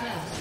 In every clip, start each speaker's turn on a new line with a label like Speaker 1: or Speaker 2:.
Speaker 1: First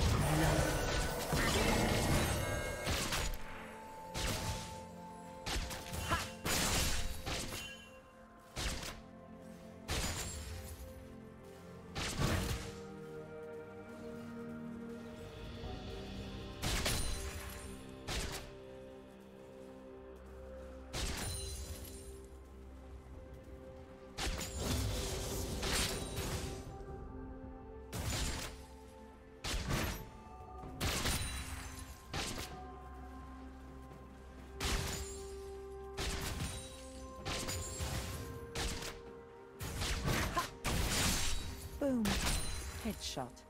Speaker 2: Headshot.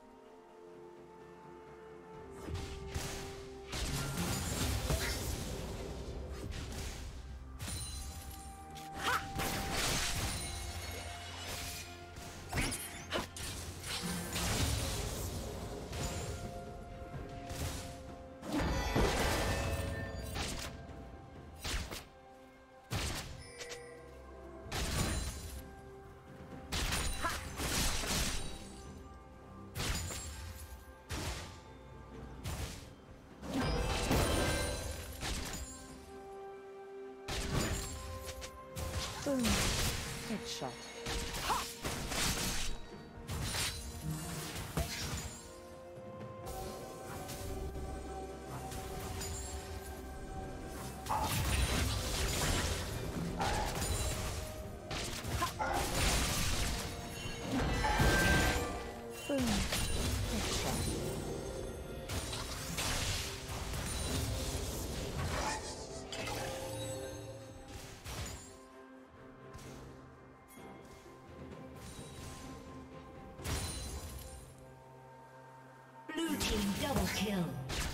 Speaker 1: Double kill.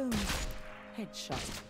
Speaker 2: Boom. Headshot.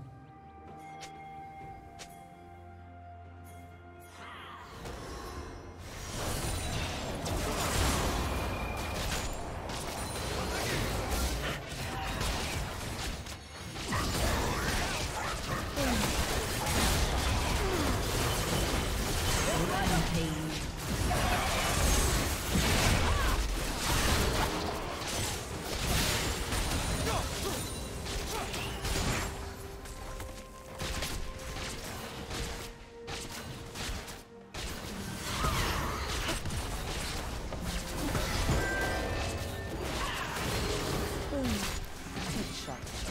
Speaker 2: Headshot.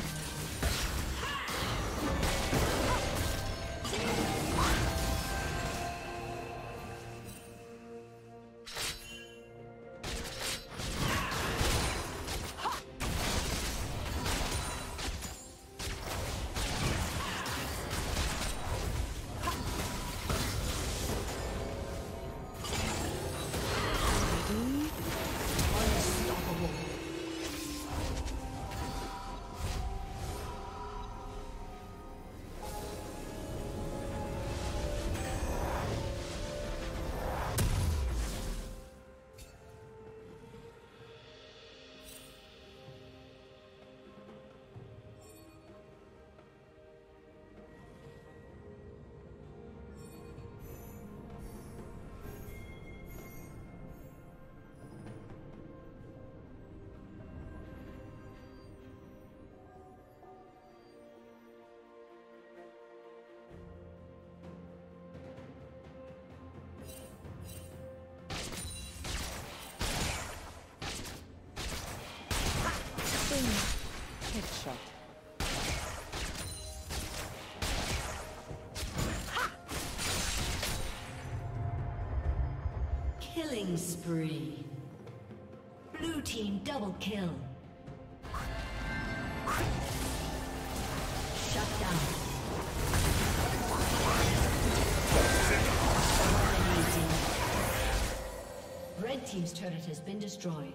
Speaker 1: Killing spree. Blue team double kill. Shut down. Red team's turret has been destroyed.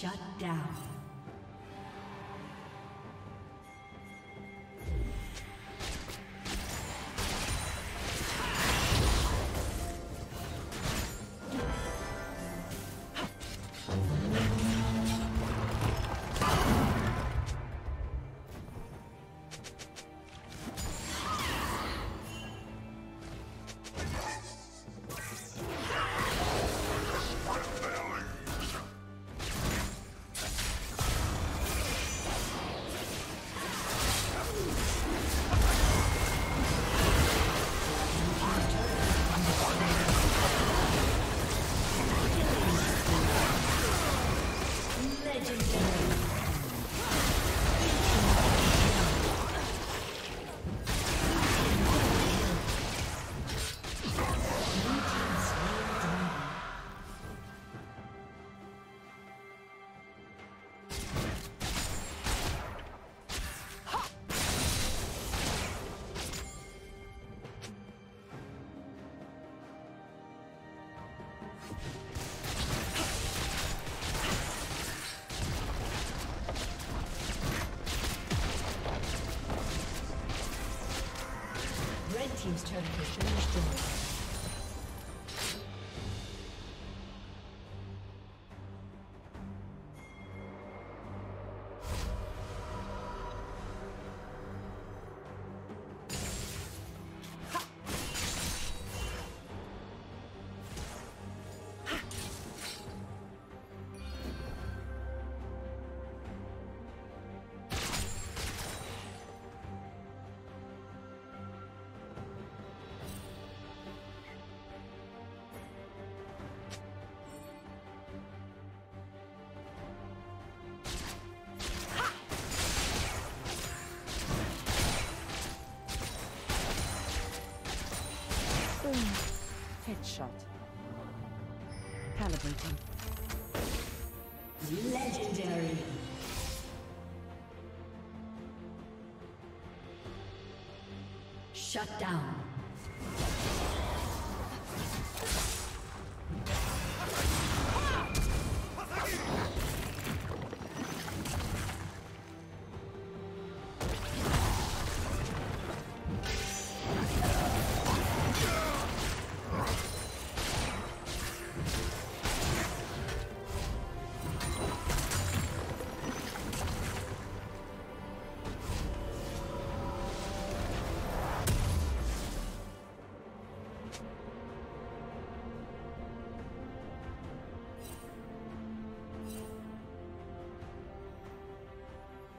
Speaker 1: Shut down. Team's turret
Speaker 2: Headshot. Calibrating.
Speaker 1: Legendary. Shut down.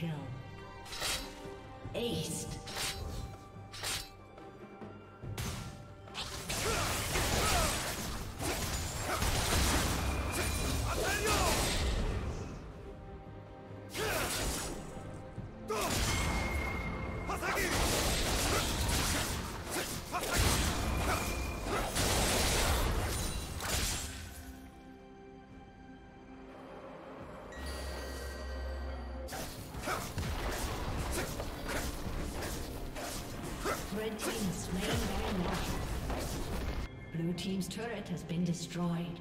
Speaker 1: Blue has been destroyed.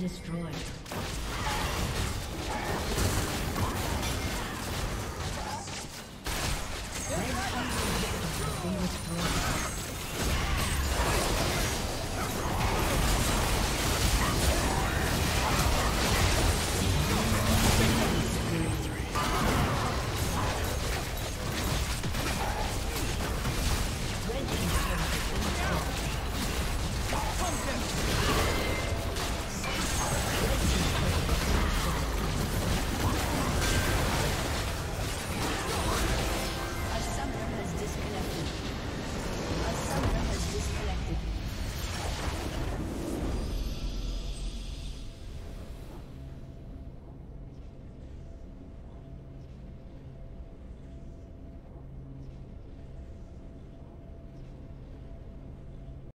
Speaker 1: destroyed.